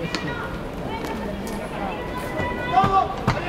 どうぞ